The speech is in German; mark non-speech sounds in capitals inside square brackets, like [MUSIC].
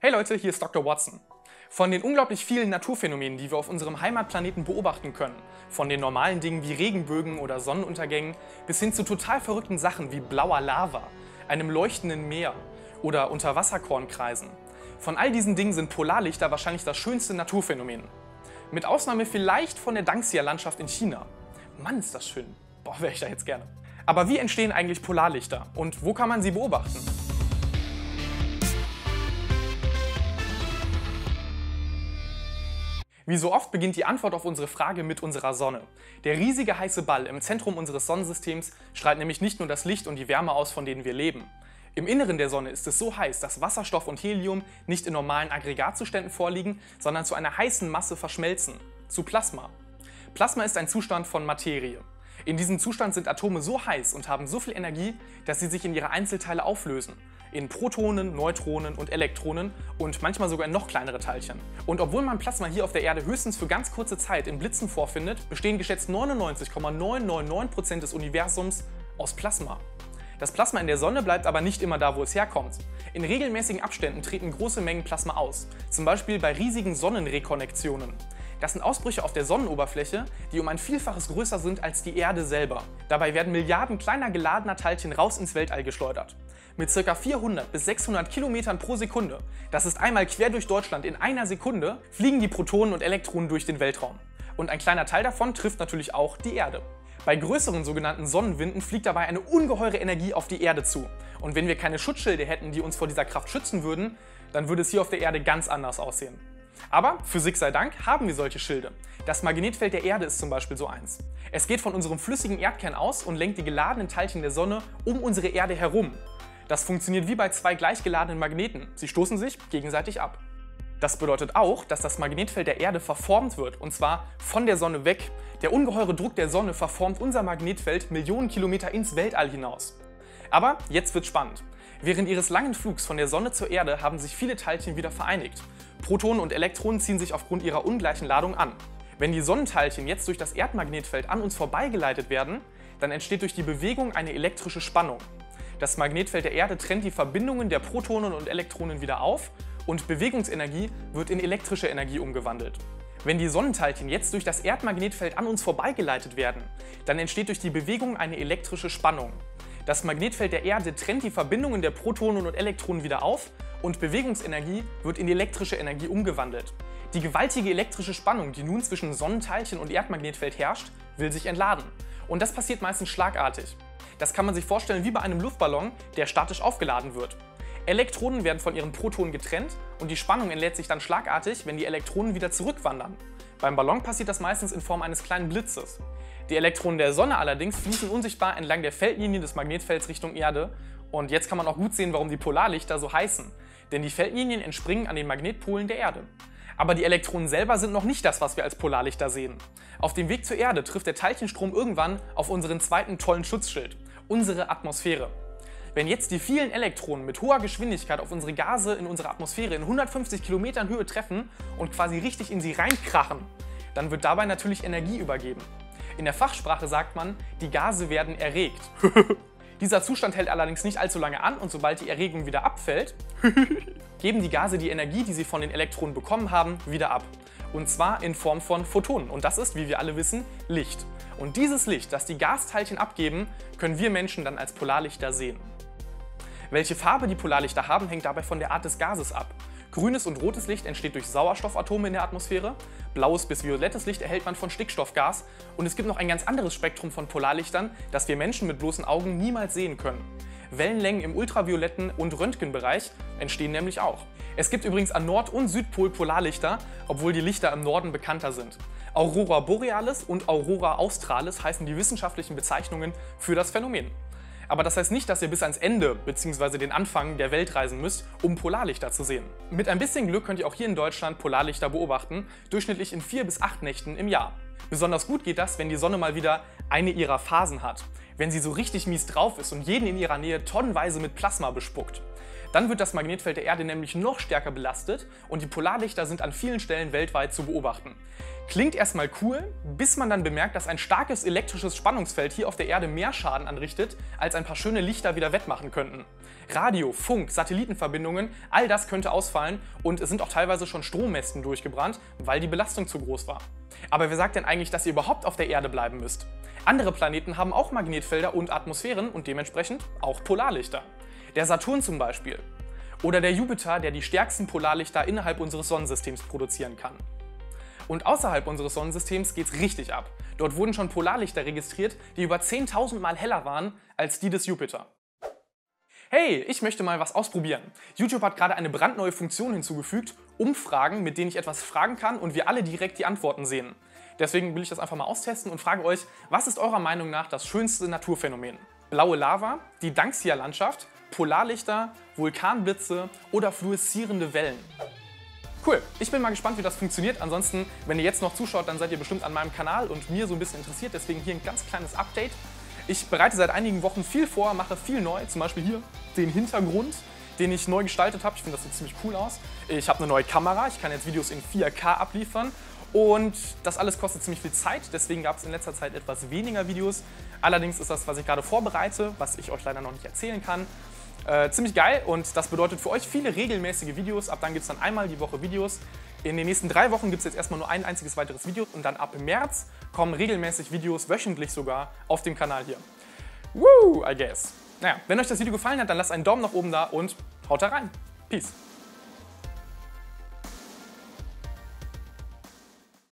Hey Leute, hier ist Dr. Watson. Von den unglaublich vielen Naturphänomenen, die wir auf unserem Heimatplaneten beobachten können, von den normalen Dingen wie Regenbögen oder Sonnenuntergängen bis hin zu total verrückten Sachen wie blauer Lava, einem leuchtenden Meer oder Unterwasserkornkreisen. Von all diesen Dingen sind Polarlichter wahrscheinlich das schönste Naturphänomen. Mit Ausnahme vielleicht von der Dangxia-Landschaft in China. Mann, ist das schön. Boah, wäre ich da jetzt gerne. Aber wie entstehen eigentlich Polarlichter und wo kann man sie beobachten? Wie so oft beginnt die Antwort auf unsere Frage mit unserer Sonne. Der riesige heiße Ball im Zentrum unseres Sonnensystems strahlt nämlich nicht nur das Licht und die Wärme aus, von denen wir leben. Im Inneren der Sonne ist es so heiß, dass Wasserstoff und Helium nicht in normalen Aggregatzuständen vorliegen, sondern zu einer heißen Masse verschmelzen, zu Plasma. Plasma ist ein Zustand von Materie. In diesem Zustand sind Atome so heiß und haben so viel Energie, dass sie sich in ihre Einzelteile auflösen in Protonen, Neutronen und Elektronen und manchmal sogar in noch kleinere Teilchen. Und obwohl man Plasma hier auf der Erde höchstens für ganz kurze Zeit in Blitzen vorfindet, bestehen geschätzt 99,999% des Universums aus Plasma. Das Plasma in der Sonne bleibt aber nicht immer da, wo es herkommt. In regelmäßigen Abständen treten große Mengen Plasma aus, zum Beispiel bei riesigen Sonnenrekonnektionen. Das sind Ausbrüche auf der Sonnenoberfläche, die um ein Vielfaches größer sind als die Erde selber. Dabei werden Milliarden kleiner geladener Teilchen raus ins Weltall geschleudert. Mit ca. 400 bis 600 Kilometern pro Sekunde, das ist einmal quer durch Deutschland in einer Sekunde, fliegen die Protonen und Elektronen durch den Weltraum. Und ein kleiner Teil davon trifft natürlich auch die Erde. Bei größeren sogenannten Sonnenwinden fliegt dabei eine ungeheure Energie auf die Erde zu. Und wenn wir keine Schutzschilde hätten, die uns vor dieser Kraft schützen würden, dann würde es hier auf der Erde ganz anders aussehen. Aber Physik sei Dank haben wir solche Schilde. Das Magnetfeld der Erde ist zum Beispiel so eins. Es geht von unserem flüssigen Erdkern aus und lenkt die geladenen Teilchen der Sonne um unsere Erde herum. Das funktioniert wie bei zwei gleichgeladenen Magneten. Sie stoßen sich gegenseitig ab. Das bedeutet auch, dass das Magnetfeld der Erde verformt wird, und zwar von der Sonne weg. Der ungeheure Druck der Sonne verformt unser Magnetfeld Millionen Kilometer ins Weltall hinaus. Aber jetzt wird spannend. Während ihres langen Flugs von der Sonne zur Erde haben sich viele Teilchen wieder vereinigt. Protonen und Elektronen ziehen sich aufgrund ihrer ungleichen Ladung an. Wenn die Sonnenteilchen jetzt durch das Erdmagnetfeld an uns vorbeigeleitet werden, dann entsteht durch die Bewegung eine elektrische Spannung. Das Magnetfeld der Erde trennt die Verbindungen der Protonen und Elektronen wieder auf und Bewegungsenergie wird in elektrische Energie umgewandelt. Wenn die Sonnenteilchen jetzt durch das Erdmagnetfeld an uns vorbeigeleitet werden, dann entsteht durch die Bewegung eine elektrische Spannung. Das Magnetfeld der Erde trennt die Verbindungen der Protonen und Elektronen wieder auf und Bewegungsenergie wird in elektrische Energie umgewandelt. Die gewaltige elektrische Spannung, die nun zwischen Sonnenteilchen und Erdmagnetfeld herrscht, will sich entladen. Und das passiert meistens schlagartig. Das kann man sich vorstellen wie bei einem Luftballon, der statisch aufgeladen wird. Elektronen werden von ihren Protonen getrennt und die Spannung entlädt sich dann schlagartig, wenn die Elektronen wieder zurückwandern. Beim Ballon passiert das meistens in Form eines kleinen Blitzes. Die Elektronen der Sonne allerdings fließen unsichtbar entlang der Feldlinie des Magnetfelds Richtung Erde und jetzt kann man auch gut sehen, warum die Polarlichter so heißen. Denn die Feldlinien entspringen an den Magnetpolen der Erde. Aber die Elektronen selber sind noch nicht das, was wir als Polarlichter sehen. Auf dem Weg zur Erde trifft der Teilchenstrom irgendwann auf unseren zweiten tollen Schutzschild, unsere Atmosphäre. Wenn jetzt die vielen Elektronen mit hoher Geschwindigkeit auf unsere Gase in unserer Atmosphäre in 150 Kilometern Höhe treffen und quasi richtig in sie reinkrachen, dann wird dabei natürlich Energie übergeben. In der Fachsprache sagt man, die Gase werden erregt. [LAUGHS] Dieser Zustand hält allerdings nicht allzu lange an und sobald die Erregung wieder abfällt, [LAUGHS] geben die Gase die Energie, die sie von den Elektronen bekommen haben, wieder ab. Und zwar in Form von Photonen. Und das ist, wie wir alle wissen, Licht. Und dieses Licht, das die Gasteilchen abgeben, können wir Menschen dann als Polarlichter sehen. Welche Farbe die Polarlichter haben, hängt dabei von der Art des Gases ab. Grünes und rotes Licht entsteht durch Sauerstoffatome in der Atmosphäre, blaues bis violettes Licht erhält man von Stickstoffgas und es gibt noch ein ganz anderes Spektrum von Polarlichtern, das wir Menschen mit bloßen Augen niemals sehen können. Wellenlängen im ultravioletten und Röntgenbereich entstehen nämlich auch. Es gibt übrigens an Nord- und Südpol Polarlichter, obwohl die Lichter im Norden bekannter sind. Aurora Borealis und Aurora Australis heißen die wissenschaftlichen Bezeichnungen für das Phänomen. Aber das heißt nicht, dass ihr bis ans Ende bzw. den Anfang der Welt reisen müsst, um Polarlichter zu sehen. Mit ein bisschen Glück könnt ihr auch hier in Deutschland Polarlichter beobachten, durchschnittlich in vier bis acht Nächten im Jahr. Besonders gut geht das, wenn die Sonne mal wieder eine ihrer Phasen hat, wenn sie so richtig mies drauf ist und jeden in ihrer Nähe tonnenweise mit Plasma bespuckt. Dann wird das Magnetfeld der Erde nämlich noch stärker belastet und die Polarlichter sind an vielen Stellen weltweit zu beobachten. Klingt erstmal cool, bis man dann bemerkt, dass ein starkes elektrisches Spannungsfeld hier auf der Erde mehr Schaden anrichtet, als ein paar schöne Lichter wieder wettmachen könnten. Radio, Funk, Satellitenverbindungen, all das könnte ausfallen und es sind auch teilweise schon Strommästen durchgebrannt, weil die Belastung zu groß war. Aber wer sagt denn eigentlich, dass ihr überhaupt auf der Erde bleiben müsst? Andere Planeten haben auch Magnetfelder und Atmosphären und dementsprechend auch Polarlichter. Der Saturn zum Beispiel. Oder der Jupiter, der die stärksten Polarlichter innerhalb unseres Sonnensystems produzieren kann. Und außerhalb unseres Sonnensystems geht's richtig ab. Dort wurden schon Polarlichter registriert, die über 10.000 Mal heller waren als die des Jupiter. Hey, ich möchte mal was ausprobieren. YouTube hat gerade eine brandneue Funktion hinzugefügt, Umfragen, mit denen ich etwas fragen kann und wir alle direkt die Antworten sehen. Deswegen will ich das einfach mal austesten und frage euch, was ist eurer Meinung nach das schönste Naturphänomen? Blaue Lava, die Danksia-Landschaft, Polarlichter, Vulkanblitze oder fluoreszierende Wellen? Cool, ich bin mal gespannt, wie das funktioniert. Ansonsten, wenn ihr jetzt noch zuschaut, dann seid ihr bestimmt an meinem Kanal und mir so ein bisschen interessiert. Deswegen hier ein ganz kleines Update. Ich bereite seit einigen Wochen viel vor, mache viel neu. Zum Beispiel hier den Hintergrund, den ich neu gestaltet habe. Ich finde, das sieht ziemlich cool aus. Ich habe eine neue Kamera. Ich kann jetzt Videos in 4K abliefern. Und das alles kostet ziemlich viel Zeit, deswegen gab es in letzter Zeit etwas weniger Videos. Allerdings ist das, was ich gerade vorbereite, was ich euch leider noch nicht erzählen kann, äh, ziemlich geil und das bedeutet für euch viele regelmäßige Videos. Ab dann gibt es dann einmal die Woche Videos. In den nächsten drei Wochen gibt es jetzt erstmal nur ein einziges weiteres Video und dann ab März kommen regelmäßig Videos, wöchentlich sogar, auf dem Kanal hier. Woo, I guess. Naja, wenn euch das Video gefallen hat, dann lasst einen Daumen nach oben da und haut da rein. Peace.